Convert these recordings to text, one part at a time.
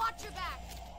watch your back.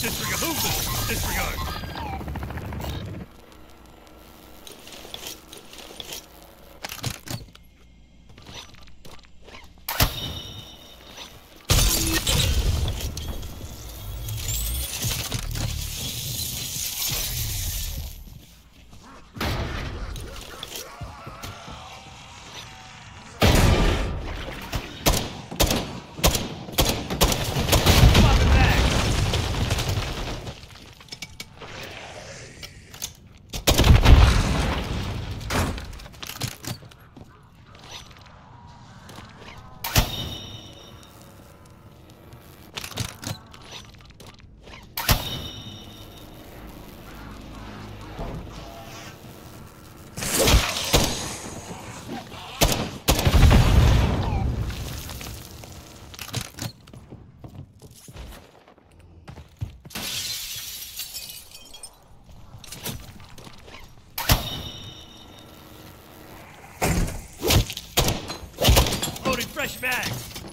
Disregard. Disregard. Loading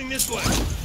Moving this way.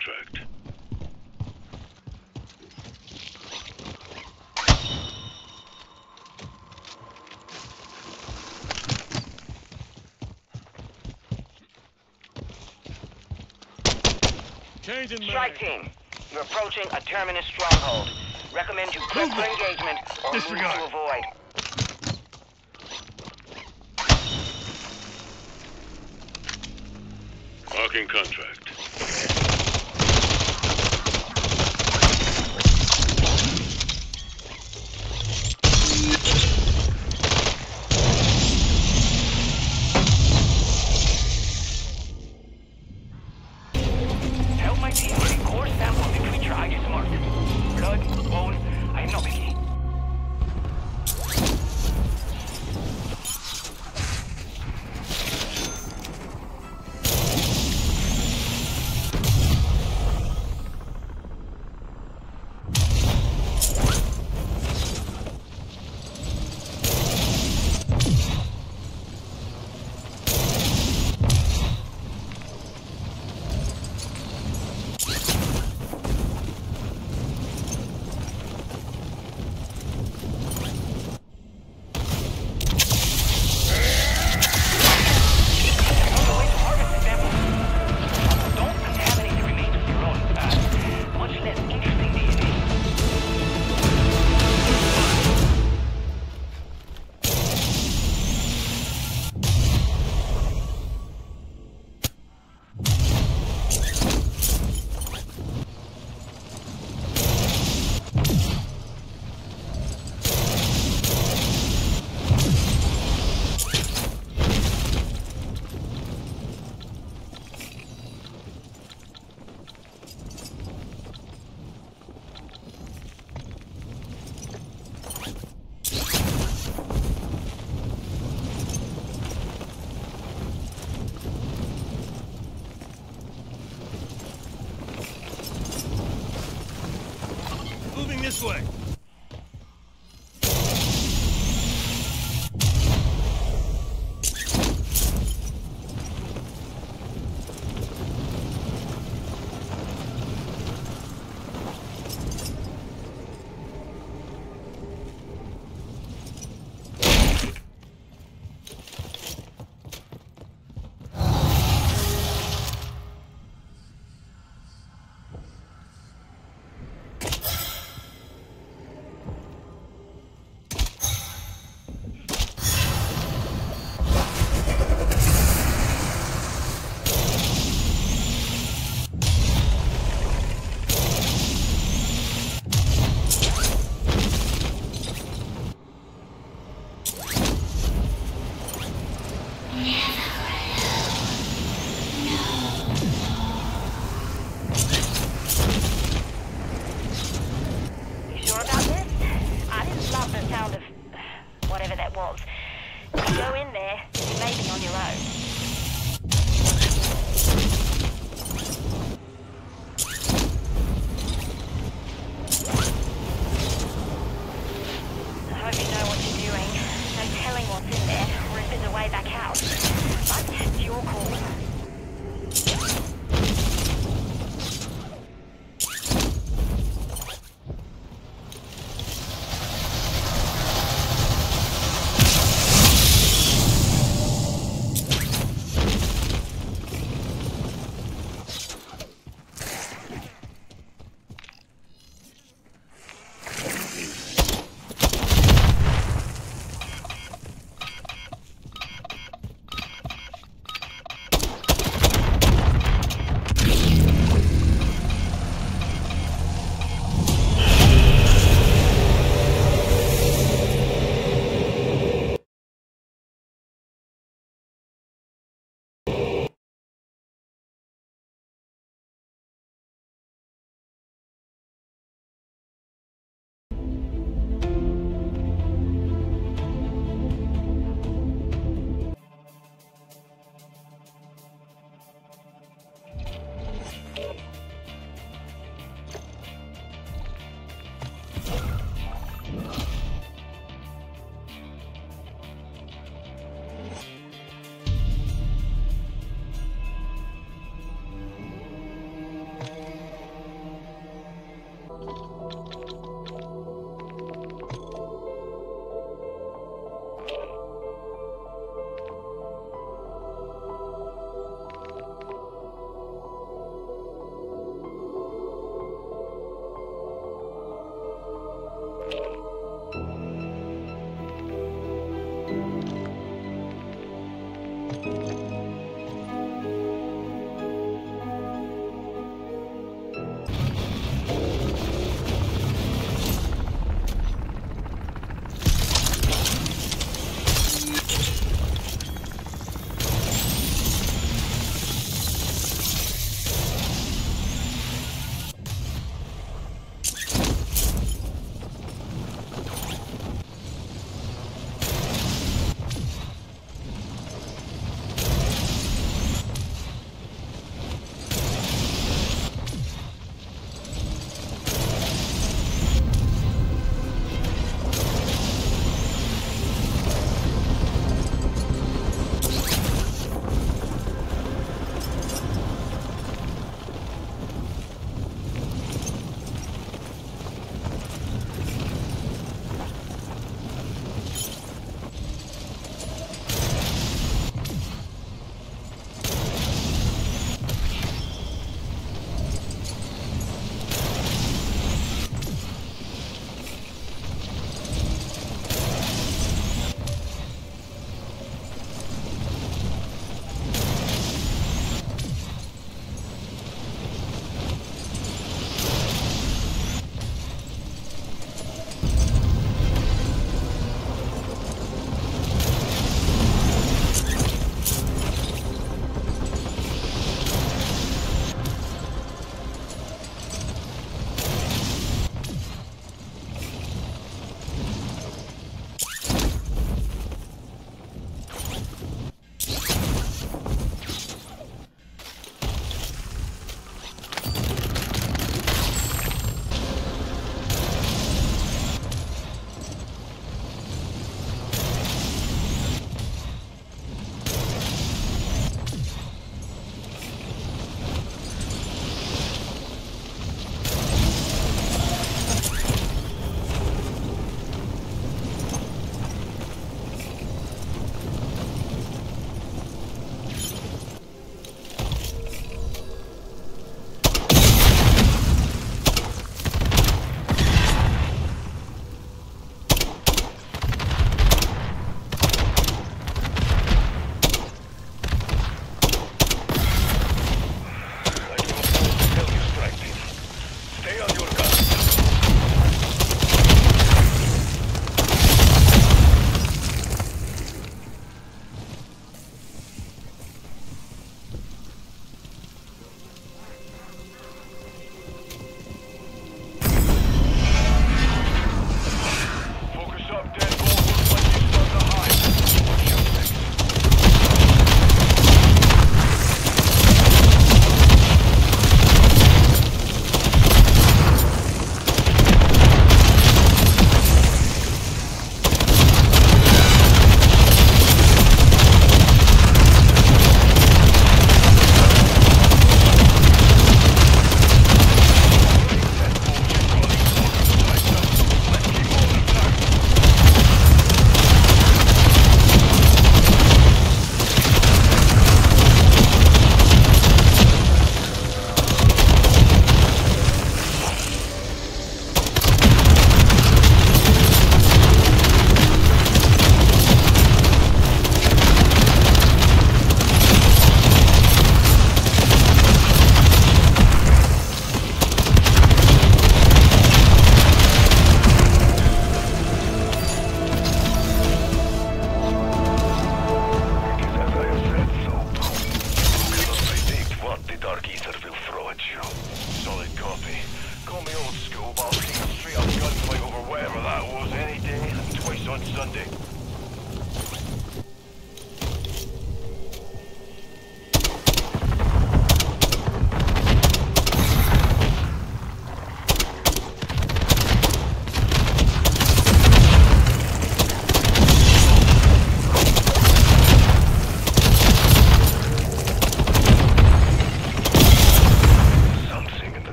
Contract. Strike team, you're approaching a terminus stronghold. Recommend you prep for engagement or move to avoid. Marking contract.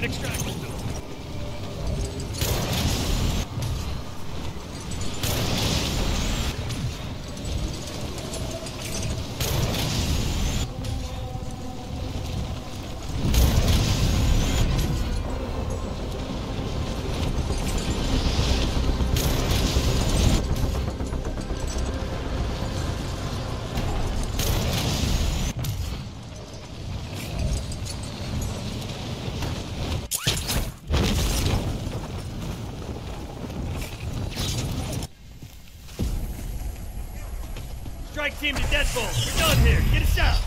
good extract. team to Deadbolt. We're done here. Get a shot.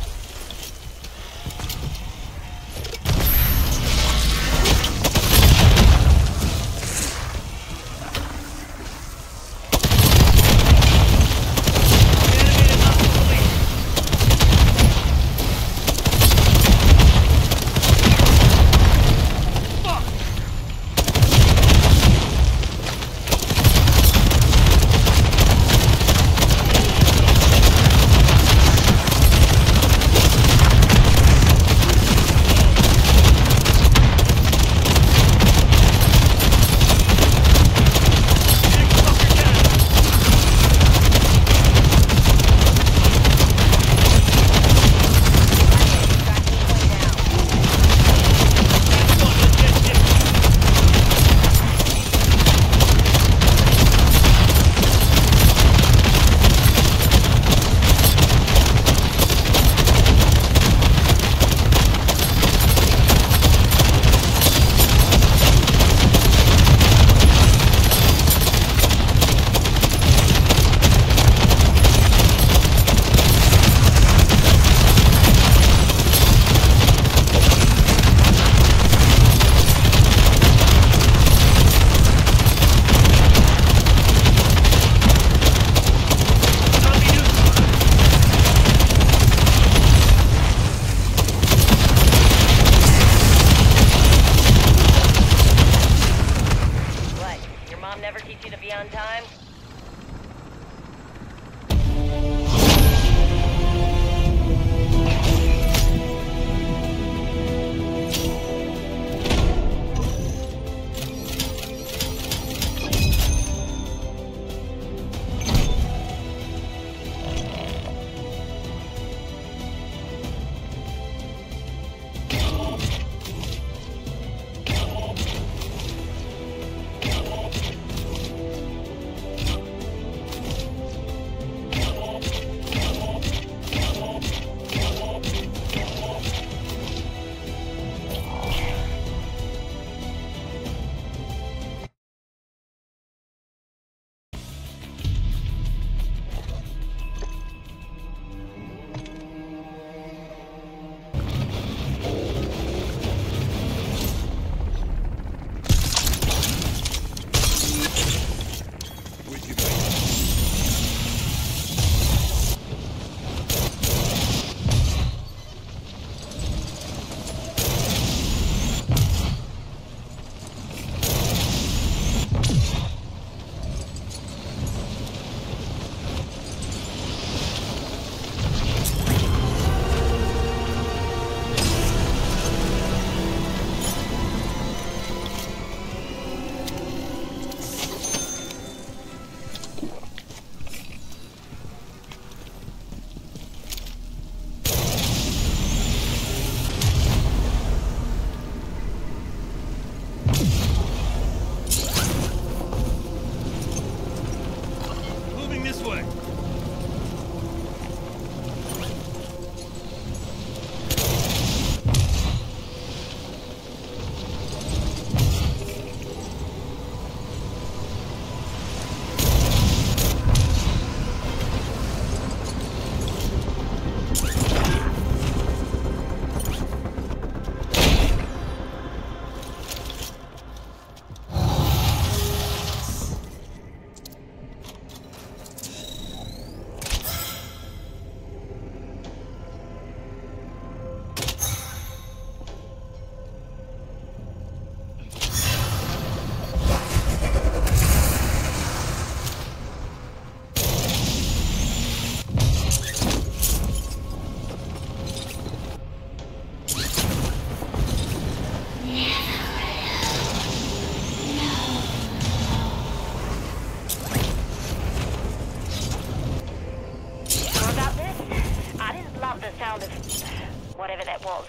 Was.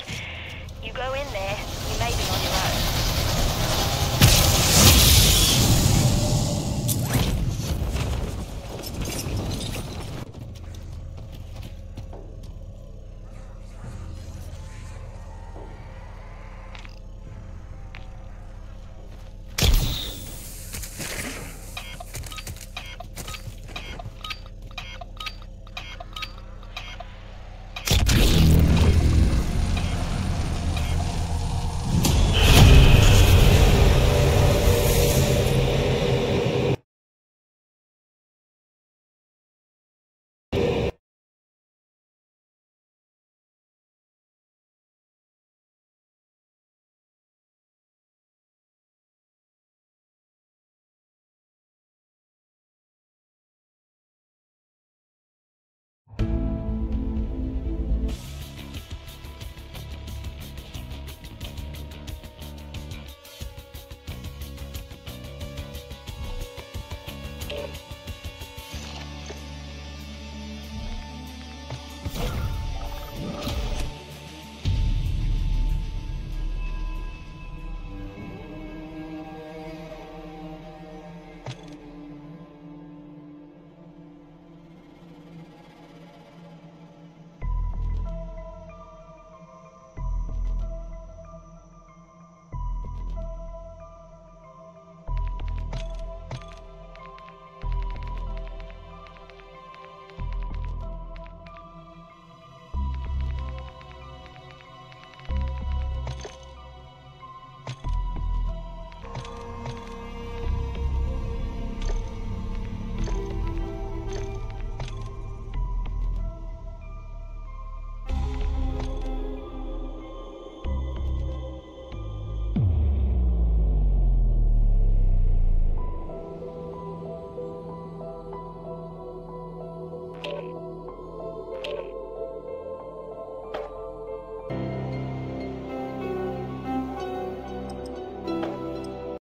You go in there,